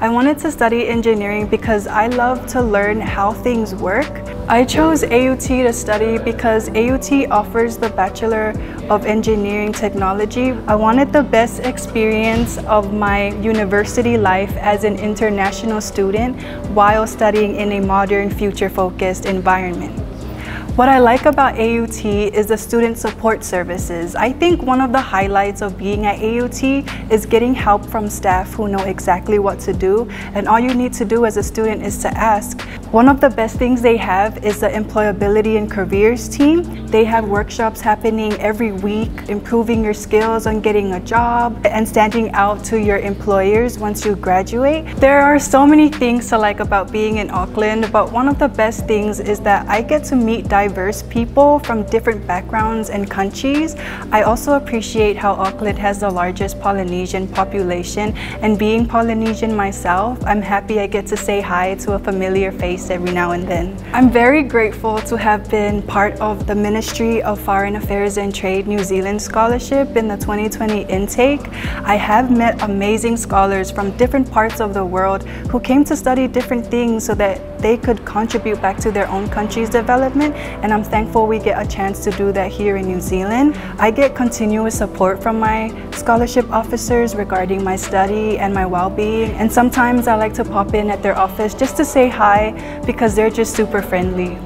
I wanted to study engineering because I love to learn how things work. I chose AUT to study because AUT offers the Bachelor of Engineering Technology. I wanted the best experience of my university life as an international student while studying in a modern future-focused environment. What I like about AUT is the student support services. I think one of the highlights of being at AUT is getting help from staff who know exactly what to do and all you need to do as a student is to ask. One of the best things they have is the employability and careers team. They have workshops happening every week, improving your skills on getting a job and standing out to your employers once you graduate. There are so many things to like about being in Auckland, but one of the best things is that I get to meet diverse people from different backgrounds and countries. I also appreciate how Auckland has the largest Polynesian population and being Polynesian myself, I'm happy I get to say hi to a familiar face every now and then. I'm very grateful to have been part of the Ministry of Foreign Affairs and Trade New Zealand Scholarship in the 2020 intake. I have met amazing scholars from different parts of the world who came to study different things so that they could contribute back to their own country's development and I'm thankful we get a chance to do that here in New Zealand. I get continuous support from my scholarship officers regarding my study and my well-being and sometimes I like to pop in at their office just to say hi because they're just super friendly.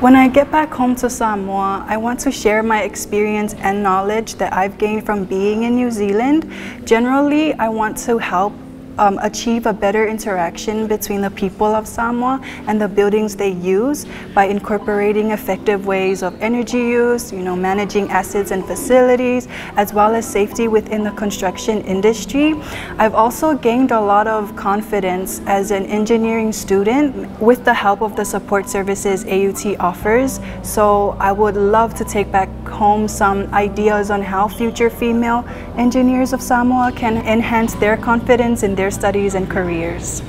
When I get back home to Samoa, I want to share my experience and knowledge that I've gained from being in New Zealand. Generally, I want to help um, achieve a better interaction between the people of Samoa and the buildings they use by incorporating effective ways of energy use, you know, managing assets and facilities, as well as safety within the construction industry. I've also gained a lot of confidence as an engineering student with the help of the support services AUT offers. So I would love to take back home some ideas on how future female engineers of Samoa can enhance their confidence in their studies and careers.